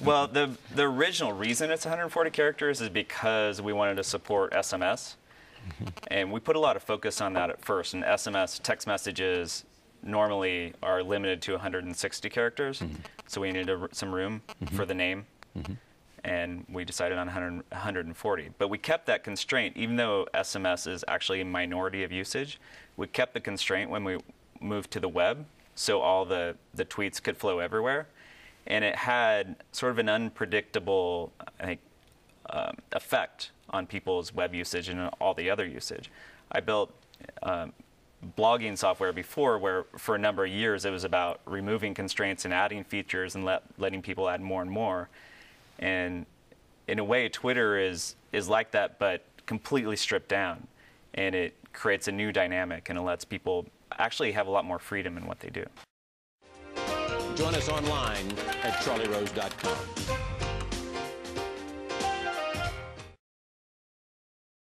Well, the the original reason it's 140 characters is because we wanted to support SMS, and we put a lot of focus on that at first. And SMS text messages normally are limited to 160 characters, mm-hmm. so we needed a, some room mm-hmm. for the name, mm-hmm. and we decided on 100, 140. But we kept that constraint, even though SMS is actually a minority of usage. We kept the constraint when we moved to the web, so all the the tweets could flow everywhere and it had sort of an unpredictable, I think, um, effect on people's web usage and all the other usage. I built um, blogging software before, where for a number of years it was about removing constraints and adding features and let, letting people add more and more. And in a way, Twitter is is like that, but completely stripped down, and it creates a new dynamic and it lets people actually have a lot more freedom in what they do. Join us online at charlierose.com.